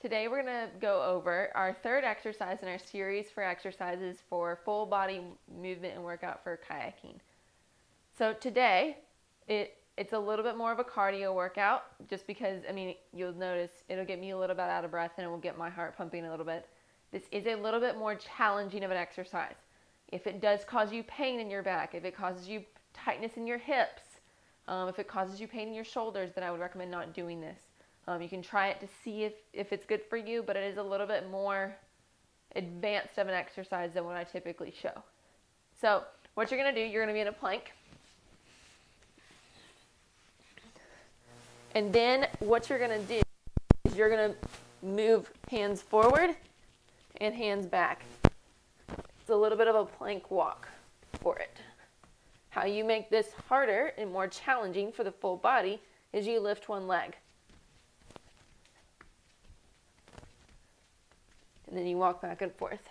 Today we're going to go over our third exercise in our series for exercises for full body movement and workout for kayaking. So today it it's a little bit more of a cardio workout just because I mean you'll notice it'll get me a little bit out of breath and it will get my heart pumping a little bit. This is a little bit more challenging of an exercise. If it does cause you pain in your back, if it causes you tightness in your hips, um, if it causes you pain in your shoulders, then I would recommend not doing this. Um, you can try it to see if, if it's good for you, but it is a little bit more advanced of an exercise than what I typically show. So, what you're going to do, you're going to be in a plank. And then what you're going to do is you're going to move hands forward and hands back. It's a little bit of a plank walk for it. How you make this harder and more challenging for the full body is you lift one leg. And then you walk back and forth.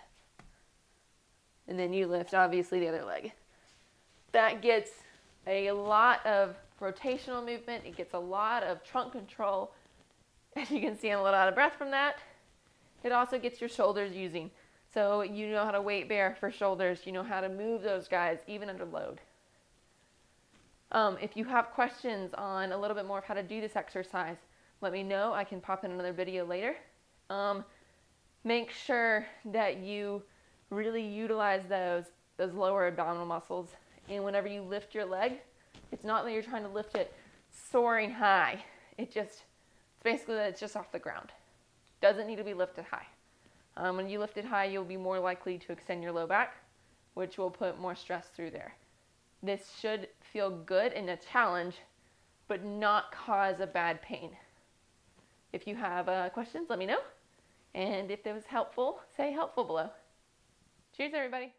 And then you lift, obviously, the other leg. That gets a lot of rotational movement. It gets a lot of trunk control. As you can see, I'm a little out of breath from that. It also gets your shoulders using. So you know how to weight bear for shoulders. You know how to move those guys even under load. Um, if you have questions on a little bit more of how to do this exercise, let me know. I can pop in another video later. Um, make sure that you really utilize those those lower abdominal muscles. And whenever you lift your leg, it's not that you're trying to lift it soaring high. It just it's basically that it's just off the ground. Doesn't need to be lifted high. Um, when you lift it high, you'll be more likely to extend your low back, which will put more stress through there. This should feel good in a challenge, but not cause a bad pain. If you have uh, questions, let me know. And if it was helpful, say helpful below. Cheers, everybody.